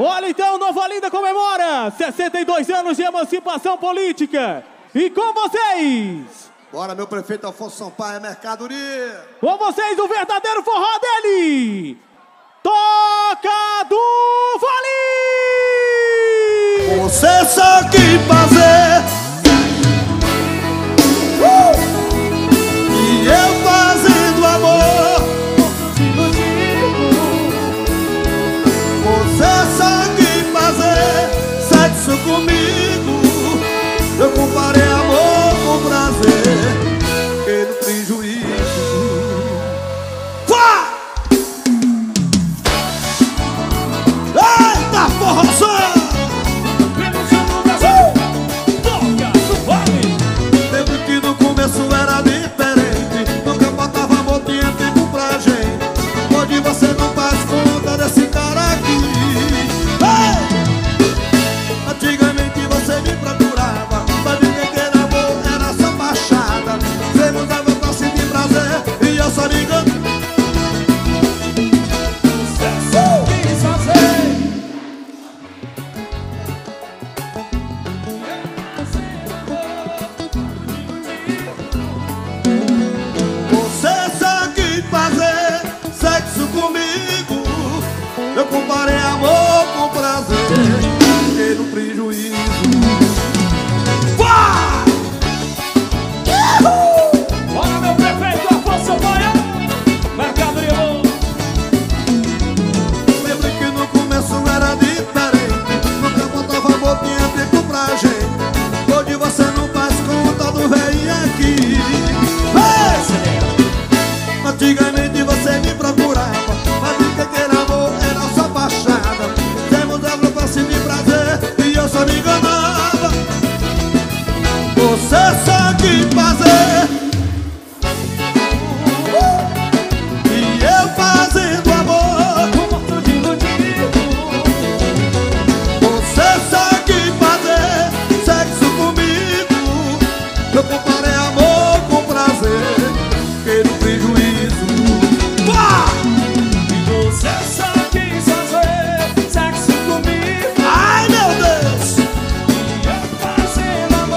Olha então, Nova Linda comemora 62 anos de emancipação política. E com vocês... Bora, meu prefeito Alfonso Sampaio, é mercadoria! Com vocês, o verdadeiro forró dele! Toca do Vale! Você só que... doce me prazer e eu só me enganava. Você só fazer. Uh! E eu fazendo amor. Com de Você só de sexo comigo. Meu